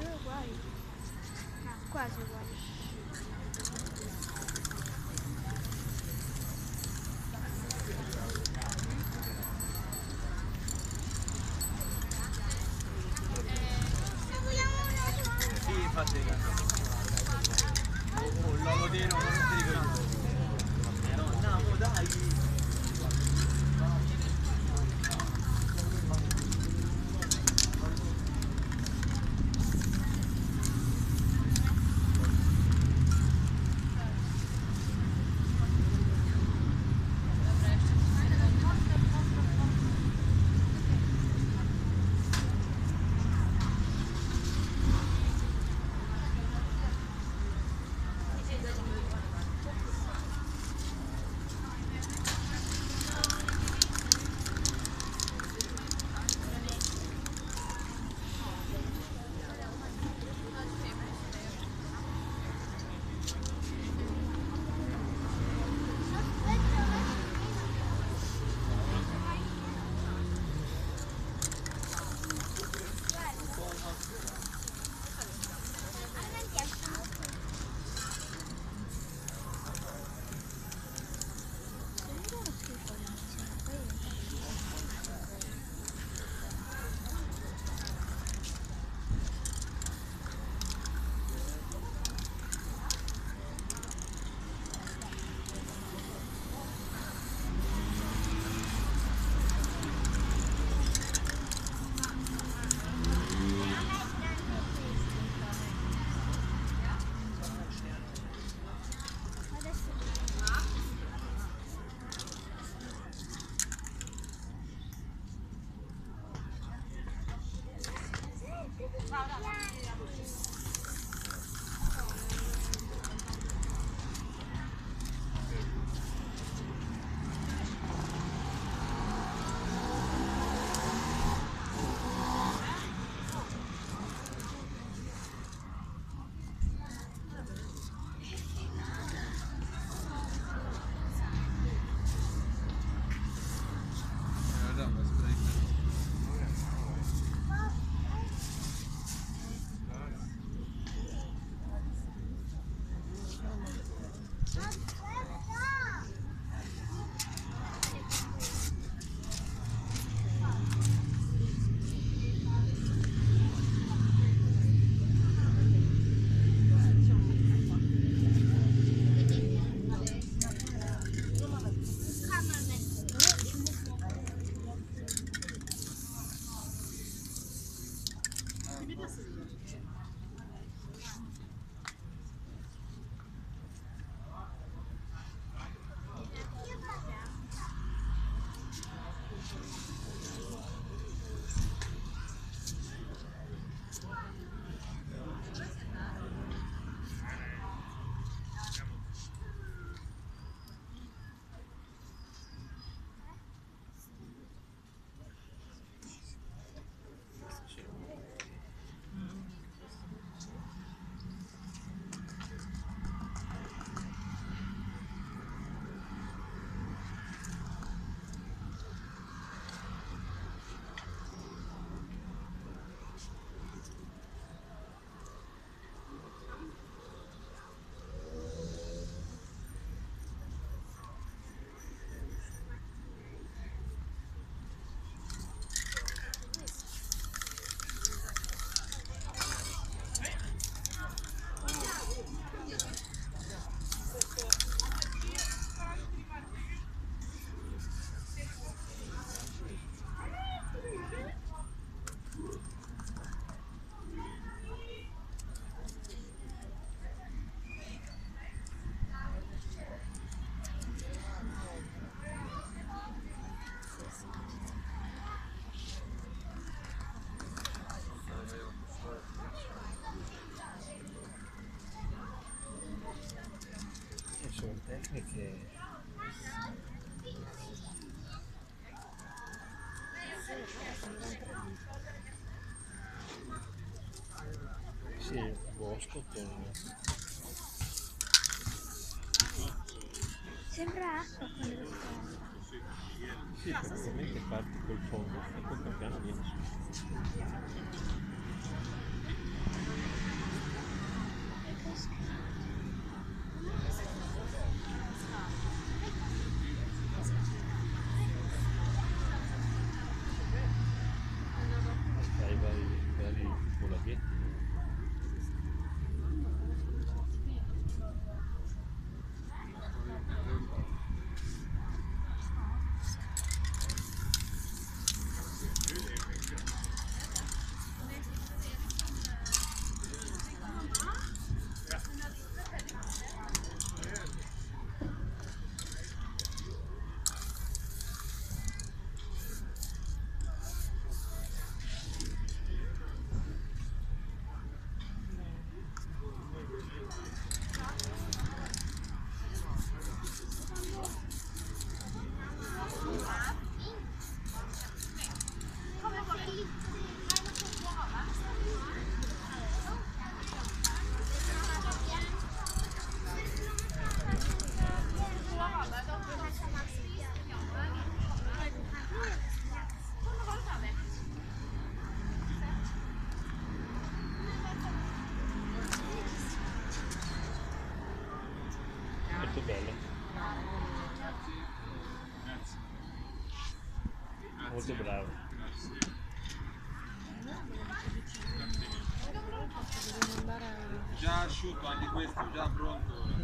Ah, quase Uruguai. Sì. Sono tecniche sì, bosco con Sembra acqua quando sì, praticamente parti col fondo e poi pian piano vieni su molto bello. Molto bravo. Già asciutto anche questo, già pronto.